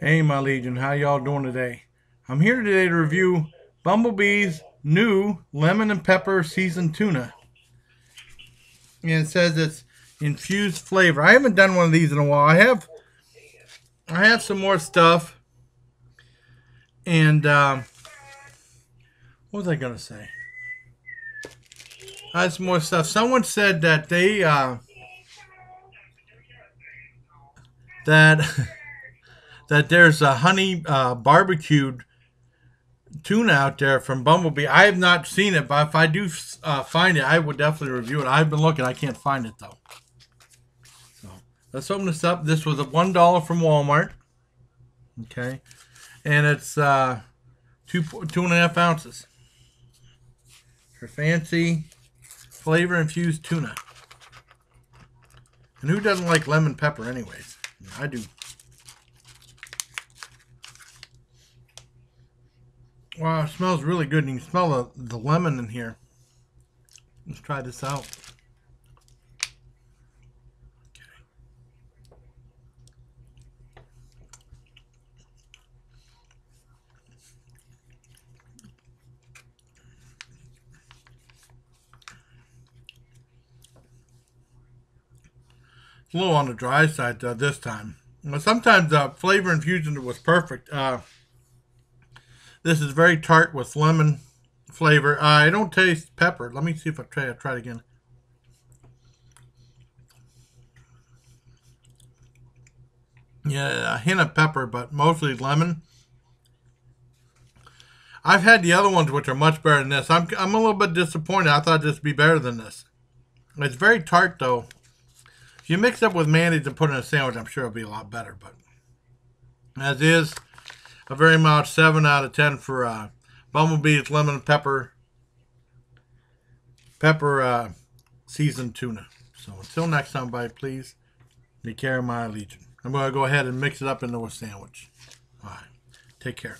Hey, my Legion, how y'all doing today? I'm here today to review Bumblebee's new lemon and pepper seasoned tuna. And it says it's infused flavor. I haven't done one of these in a while. I have, I have some more stuff. And um, what was I gonna say? I have some more stuff. Someone said that they uh, that that there's a honey uh, barbecued tuna out there from Bumblebee. I have not seen it, but if I do uh, find it, I would definitely review it. I've been looking, I can't find it though. So let's open this up. This was a one dollar from Walmart. Okay, and it's uh, two two and a half ounces. For fancy flavor infused tuna. And who doesn't like lemon pepper, anyways? I do. Wow, smells really good. You can smell the, the lemon in here. Let's try this out. A little on the dry side uh, this time. Sometimes the uh, flavor infusion was perfect. Uh, this is very tart with lemon flavor. I don't taste pepper. Let me see if I try, I try it again. Yeah, a hint of pepper, but mostly lemon. I've had the other ones which are much better than this. I'm, I'm a little bit disappointed. I thought this would be better than this. It's very tart, though. You mix up with mayonnaise and put in a sandwich, I'm sure it'll be a lot better. But as is, a very mild 7 out of 10 for uh, Bumblebee's lemon pepper pepper uh, seasoned tuna. So until next time, bye, please take care of my legion. I'm going to go ahead and mix it up into a sandwich. All right. Take care.